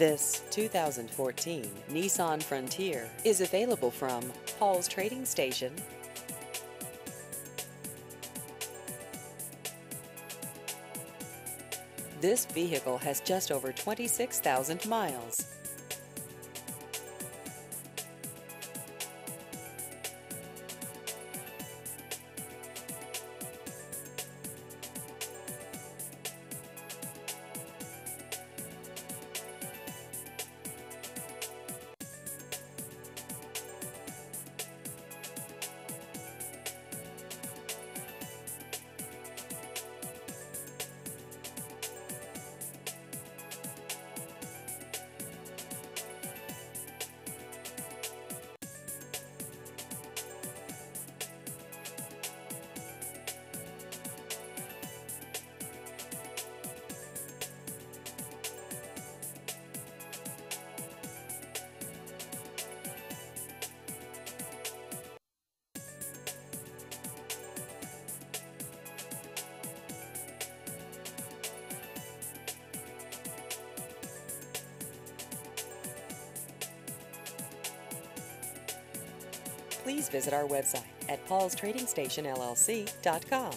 This 2014 Nissan Frontier is available from Paul's Trading Station. This vehicle has just over 26,000 miles. Please visit our website at paulstradingstationllc.com.